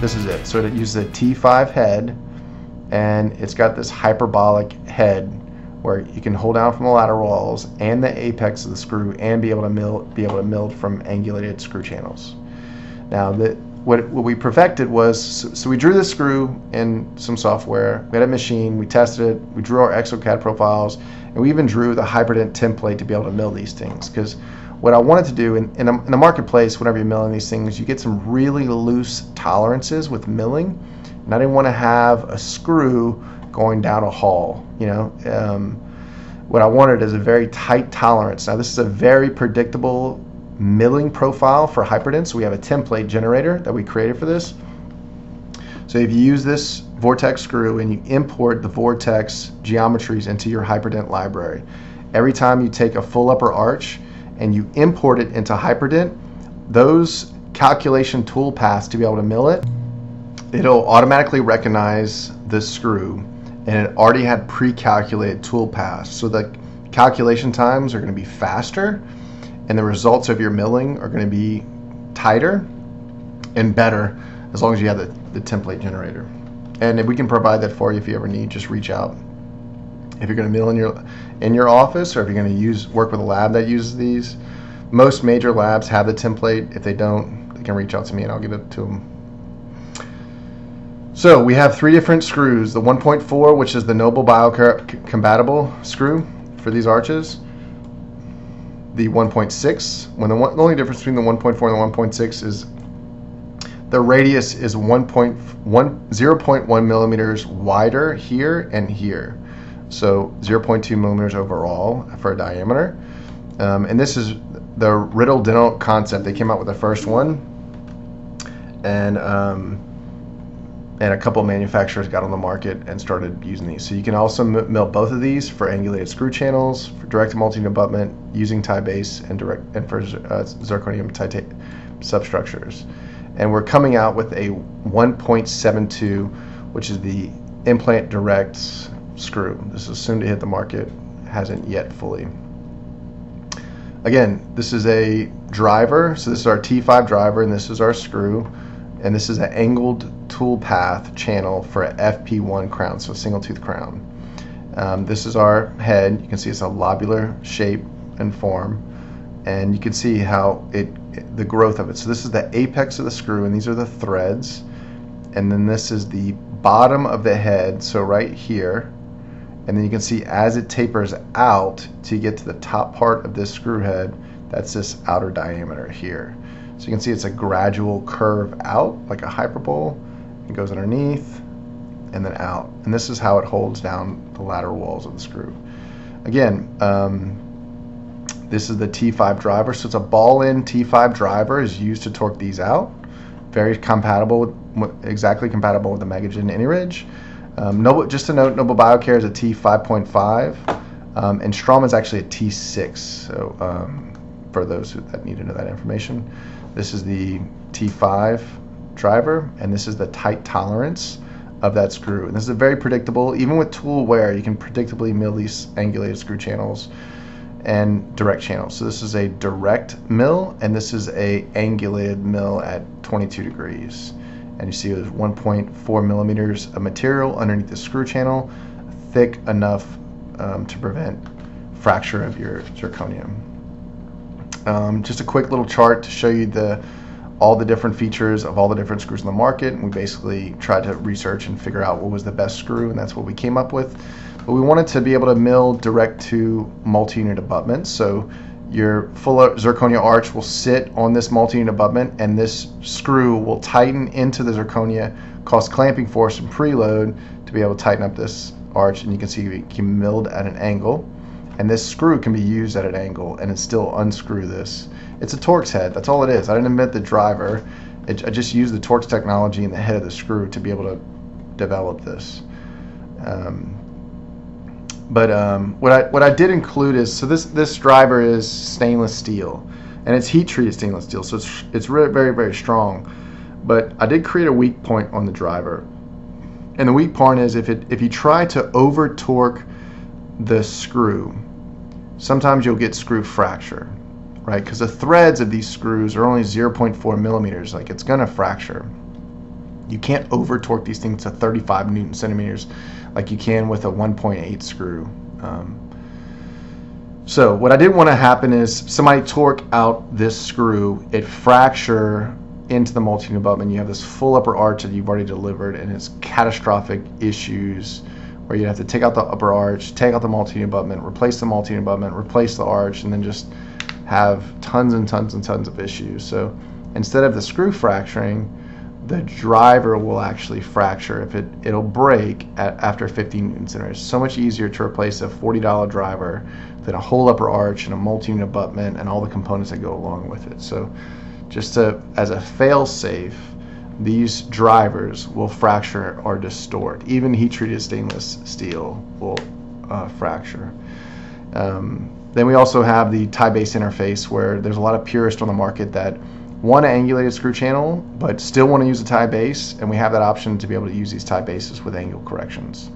this is it. So it uses a T5 head, and it's got this hyperbolic head where you can hold down from the lateral walls and the apex of the screw and be able to mill be able to mill from angulated screw channels. Now the what, what we perfected was so, so we drew the screw in some software. We had a machine. We tested it. We drew our exocad profiles, and we even drew the Hyperdent template to be able to mill these things. Because what I wanted to do in, in, a, in a marketplace, whenever you're milling these things, you get some really loose tolerances with milling, and I didn't want to have a screw going down a hall. You know, um, what I wanted is a very tight tolerance. Now this is a very predictable milling profile for Hyperdent. So we have a template generator that we created for this. So if you use this Vortex screw and you import the Vortex geometries into your Hyperdent library, every time you take a full upper arch and you import it into Hyperdent, those calculation tool paths to be able to mill it, it'll automatically recognize the screw and it already had pre-calculated tool paths. So the calculation times are going to be faster and the results of your milling are going to be tighter and better as long as you have the, the template generator. And we can provide that for you if you ever need, just reach out. If you're going to mill in your in your office or if you're going to use work with a lab that uses these, most major labs have the template. If they don't, they can reach out to me and I'll give it to them. So we have three different screws. The 1.4, which is the Nobel biocompatible screw for these arches the 1.6 when the, one, the only difference between the 1.4 and the 1.6 is the radius is 1.1 0.1 millimeters wider here and here so 0.2 millimeters overall for a diameter um, and this is the Riddle Dental concept they came out with the first one and um, and a couple manufacturers got on the market and started using these. So you can also mill both of these for angulated screw channels, for direct multi abutment using Ti base, and direct and for uh, zirconium titanium substructures. And we're coming out with a 1.72, which is the implant direct screw. This is soon to hit the market, hasn't yet fully. Again, this is a driver. So this is our T5 driver, and this is our screw and this is an angled tool path channel for a FP1 crown, so a single tooth crown. Um, this is our head. You can see it's a lobular shape and form, and you can see how it, the growth of it. So this is the apex of the screw, and these are the threads, and then this is the bottom of the head. So right here, and then you can see as it tapers out to get to the top part of this screw head, that's this outer diameter here. So you can see it's a gradual curve out, like a hyperbole. It goes underneath and then out. And this is how it holds down the lateral walls of the screw. Again, um, this is the T5 driver. So it's a ball-in T5 driver is used to torque these out. Very compatible, with, exactly compatible with the Megagen AnyRidge. Um, Nobel, just to note, Nobel Biocare is a T5.5, um, and Straumann is actually a T6. So um, for those who, that need to know that information. This is the T5 driver, and this is the tight tolerance of that screw. And this is a very predictable, even with tool wear, you can predictably mill these angulated screw channels and direct channels. So this is a direct mill, and this is a angulated mill at 22 degrees. And you see there's 1.4 millimeters of material underneath the screw channel, thick enough um, to prevent fracture of your zirconium. Um, just a quick little chart to show you the all the different features of all the different screws in the market. And we basically tried to research and figure out what was the best screw, and that's what we came up with. But we wanted to be able to mill direct to multi-unit abutments. So your full zirconia arch will sit on this multi-unit abutment, and this screw will tighten into the zirconia, cause clamping force and preload to be able to tighten up this arch. And you can see it can milled at an angle and this screw can be used at an angle and it still unscrew this. It's a Torx head, that's all it is. I didn't invent the driver, it, I just used the Torx technology in the head of the screw to be able to develop this. Um, but um, what I what I did include is so this this driver is stainless steel, and it's heat treated stainless steel, so it's it's really very very strong. But I did create a weak point on the driver, and the weak point is if it if you try to over torque the screw, sometimes you'll get screw fracture, right? Because the threads of these screws are only 0.4 millimeters, like it's gonna fracture. You can't over torque these things to 35 newton centimeters like you can with a 1.8 screw. Um, so what I didn't want to happen is somebody torque out this screw, it fracture into the multi abutment. You have this full upper arch that you've already delivered, and it's catastrophic issues where you have to take out the upper arch, take out the multi abutment, replace the multi abutment, replace the arch, and then just have tons and tons and tons of issues. So instead of the screw fracturing, the driver will actually fracture if it it'll break at, after 15 newton centimeters. So much easier to replace a $40 driver than a whole upper arch and a multi-unit abutment and all the components that go along with it. So just to, as a fail safe, these drivers will fracture or distort. Even heat treated stainless steel will uh, fracture. Um, then we also have the Ti base interface where there's a lot of purists on the market that want an angulated screw channel but still want to use a Ti base and we have that option to be able to use these Ti bases with angle corrections.